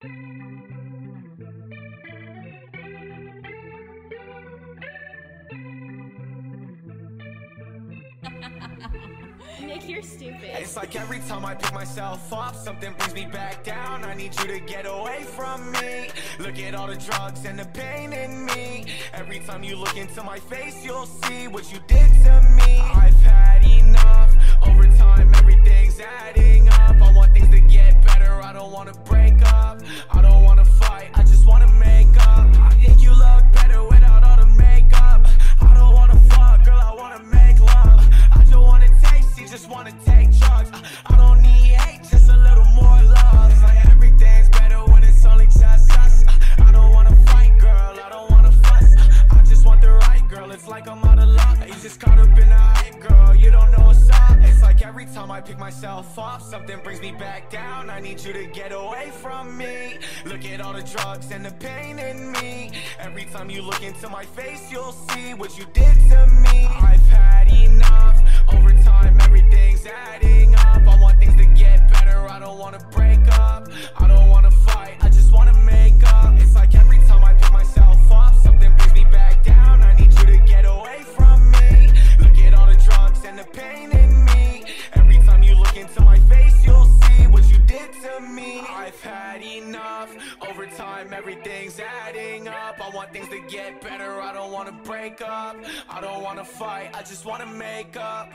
Nick, you're stupid. It's like every time I pick myself up, something brings me back down. I need you to get away from me. Look at all the drugs and the pain in me. Every time you look into my face, you'll see what you did to me. I've just caught up in the hype, girl. You don't know what's up. It's like every time I pick myself up, something brings me back down. I need you to get away from me. Look at all the drugs and the pain in me. Every time you look into my face, you'll see what you did to me. I've had Over time, everything's adding up. I want things to get better. I don't wanna break up. I don't wanna fight. I just wanna make up.